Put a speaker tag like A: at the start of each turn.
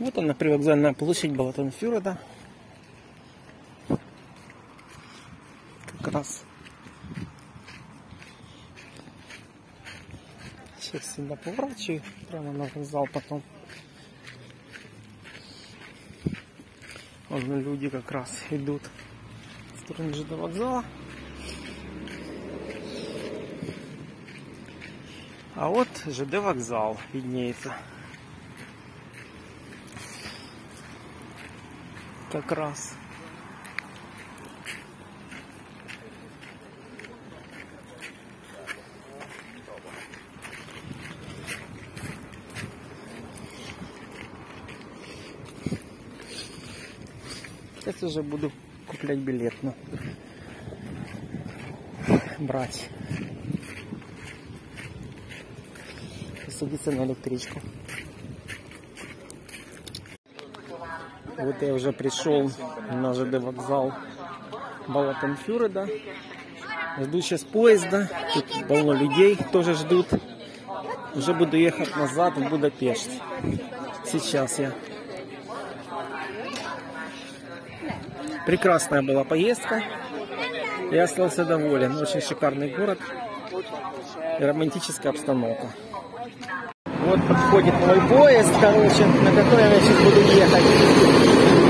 A: Вот она, привокзальная площадь Балатон-Фюреда. Как раз. Сейчас сюда поворачиваю, прямо на вокзал потом. Вон люди как раз идут в сторону ЖД вокзала. А вот ЖД вокзал виднеется. Как раз. Сейчас уже буду куплять билет, ну, брать. И садиться на электричку. Вот я уже пришел на ЖД вокзал Балатонфюреда. Жду сейчас поезда. Тут полно людей тоже ждут. Уже буду ехать назад в Будапешт. Сейчас я. Прекрасная была поездка. Я остался доволен. Очень шикарный город и романтическая обстановка. Вот подходит мой поезд, короче, на который я сейчас буду ехать.